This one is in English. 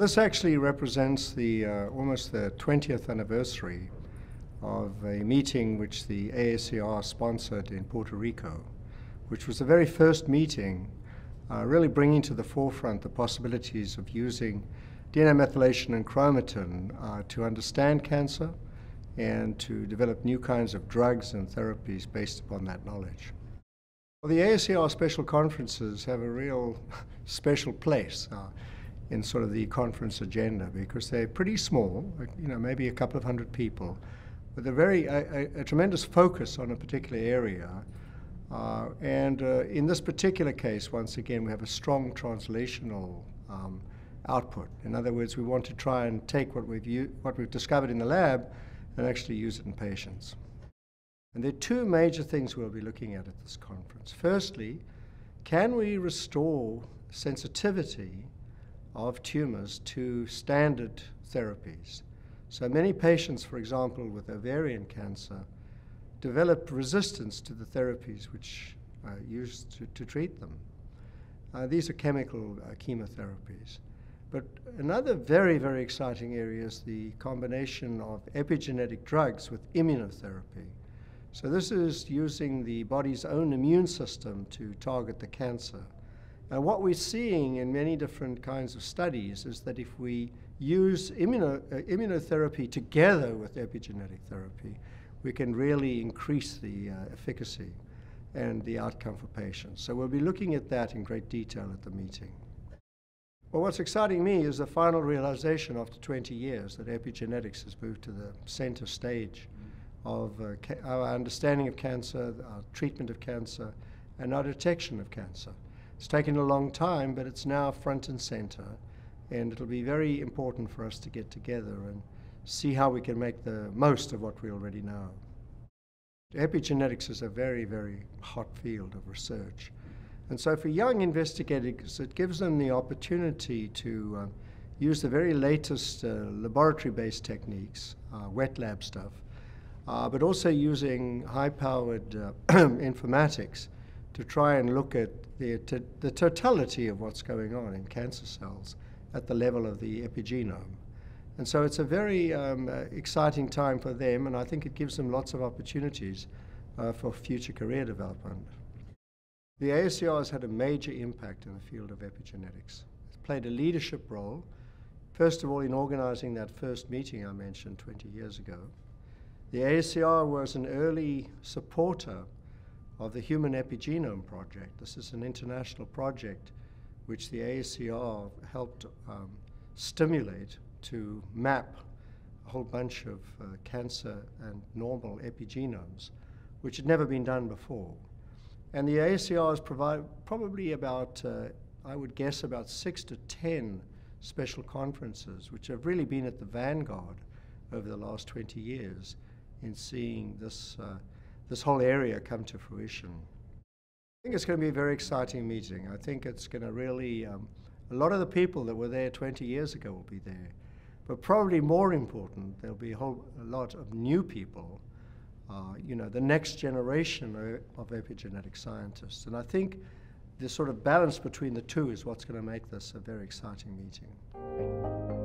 This actually represents the uh, almost the 20th anniversary of a meeting which the AACR sponsored in Puerto Rico, which was the very first meeting uh, really bringing to the forefront the possibilities of using DNA methylation and chromatin uh, to understand cancer and to develop new kinds of drugs and therapies based upon that knowledge. Well, the AACR special conferences have a real special place uh, in sort of the conference agenda because they're pretty small, you know, maybe a couple of hundred people, with a very a, a, a tremendous focus on a particular area. Uh, and uh, in this particular case, once again, we have a strong translational um, output. In other words, we want to try and take what we've, what we've discovered in the lab and actually use it in patients. And there are two major things we'll be looking at at this conference. Firstly, can we restore sensitivity of tumors to standard therapies? So many patients, for example, with ovarian cancer, develop resistance to the therapies which are used to, to treat them. Uh, these are chemical uh, chemotherapies. But another very, very exciting area is the combination of epigenetic drugs with immunotherapy. So this is using the body's own immune system to target the cancer. And what we're seeing in many different kinds of studies is that if we use immuno, uh, immunotherapy together with epigenetic therapy, we can really increase the uh, efficacy and the outcome for patients. So we'll be looking at that in great detail at the meeting. Well, what's exciting me is the final realization after 20 years that epigenetics has moved to the center stage of uh, our understanding of cancer, our treatment of cancer, and our detection of cancer. It's taken a long time, but it's now front and center, and it'll be very important for us to get together and see how we can make the most of what we already know. Epigenetics is a very, very hot field of research. And so for young investigators, it gives them the opportunity to uh, use the very latest uh, laboratory-based techniques, uh, wet lab stuff, uh, but also using high-powered uh, informatics to try and look at the, the totality of what's going on in cancer cells at the level of the epigenome. And so it's a very um, uh, exciting time for them, and I think it gives them lots of opportunities for future career development. The AACR has had a major impact in the field of epigenetics. It's played a leadership role, first of all, in organizing that first meeting I mentioned 20 years ago. The AACR was an early supporter of the Human Epigenome Project. This is an international project which the AACR helped um, stimulate to map a whole bunch of uh, cancer and normal epigenomes, which had never been done before. And the AACR has provided probably about, uh, I would guess, about six to 10 special conferences, which have really been at the vanguard over the last 20 years in seeing this, uh, this whole area come to fruition. I think it's going to be a very exciting meeting. I think it's going to really, um, a lot of the people that were there 20 years ago will be there. But probably more important, there'll be a whole a lot of new people uh, you know, the next generation of epigenetic scientists. And I think the sort of balance between the two is what's going to make this a very exciting meeting.